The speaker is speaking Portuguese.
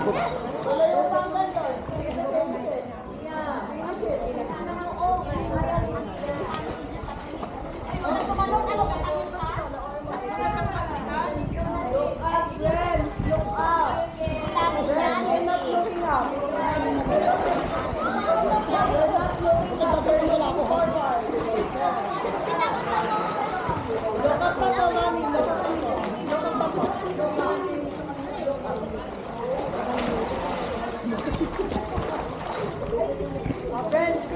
ってこと？だ。Tá Aprende.